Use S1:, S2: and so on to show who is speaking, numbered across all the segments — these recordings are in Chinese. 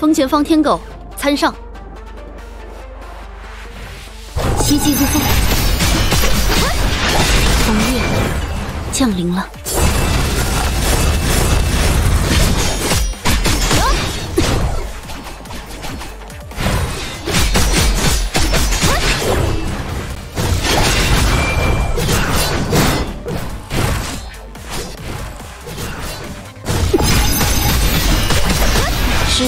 S1: 风前方天狗参上，奇迹如风，红月降临了。失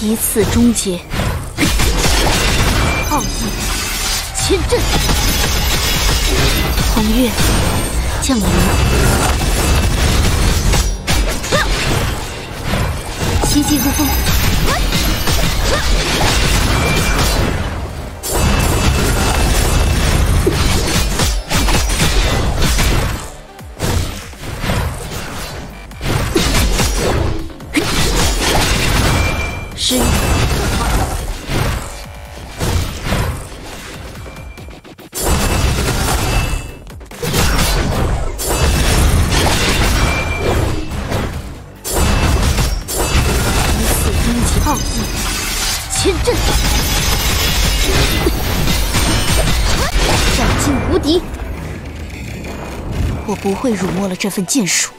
S1: 一次终结，奥义千阵，红月。降临，奇迹如风。失语。一次终极奥义，千阵，斩尽无敌。我不会辱没了这份剑术。